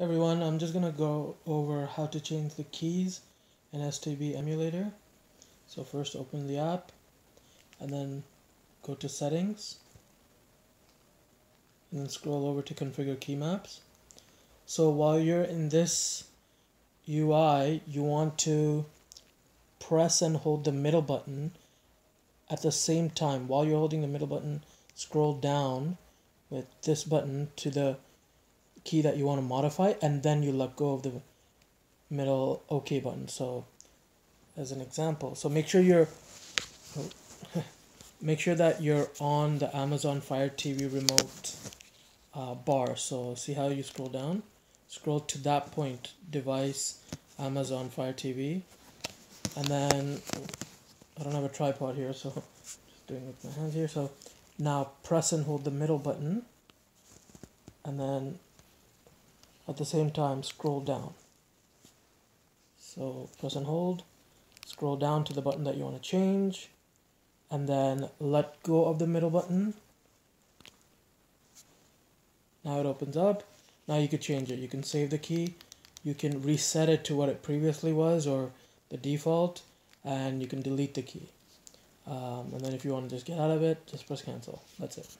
everyone, I'm just gonna go over how to change the keys in STB emulator. So first open the app and then go to settings and then scroll over to configure key maps. So while you're in this UI, you want to press and hold the middle button at the same time. While you're holding the middle button, scroll down with this button to the key that you want to modify and then you let go of the middle OK button. So as an example, so make sure you're make sure that you're on the Amazon Fire TV remote uh, bar. So see how you scroll down? Scroll to that point, device, Amazon Fire TV. And then I don't have a tripod here, so just doing it with my hands here. So now press and hold the middle button and then at the same time scroll down. So press and hold, scroll down to the button that you want to change, and then let go of the middle button. Now it opens up. Now you could change it. You can save the key. You can reset it to what it previously was or the default, and you can delete the key. Um, and then if you want to just get out of it, just press cancel. That's it.